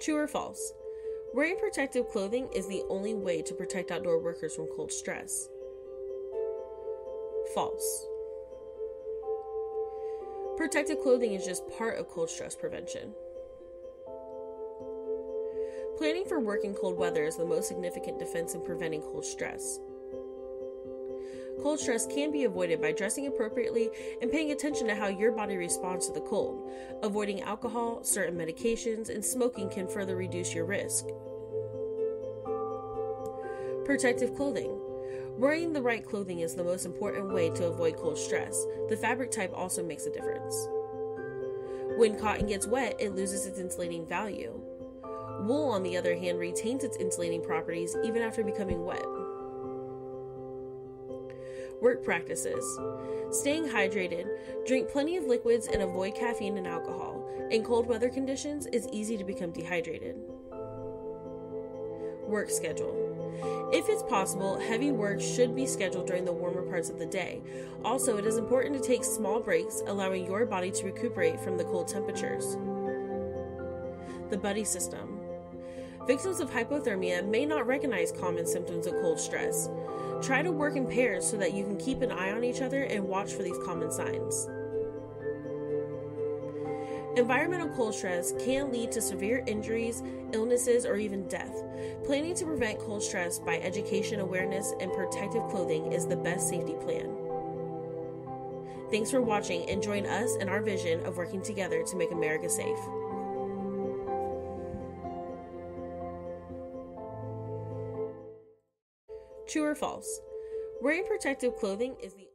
True or false? Wearing protective clothing is the only way to protect outdoor workers from cold stress. False. Protective clothing is just part of cold stress prevention. Planning for work in cold weather is the most significant defense in preventing cold stress. Cold stress can be avoided by dressing appropriately and paying attention to how your body responds to the cold. Avoiding alcohol, certain medications, and smoking can further reduce your risk. Protective clothing. Wearing the right clothing is the most important way to avoid cold stress. The fabric type also makes a difference. When cotton gets wet, it loses its insulating value. Wool, on the other hand, retains its insulating properties even after becoming wet. Work practices. Staying hydrated, drink plenty of liquids, and avoid caffeine and alcohol. In cold weather conditions, it's easy to become dehydrated. Work schedule. If it's possible, heavy work should be scheduled during the warmer parts of the day. Also, it is important to take small breaks, allowing your body to recuperate from the cold temperatures. The buddy system. Victims of hypothermia may not recognize common symptoms of cold stress. Try to work in pairs so that you can keep an eye on each other and watch for these common signs. Environmental cold stress can lead to severe injuries, illnesses, or even death. Planning to prevent cold stress by education, awareness, and protective clothing is the best safety plan. Thanks for watching and join us in our vision of working together to make America safe. True or false? Wearing protective clothing is the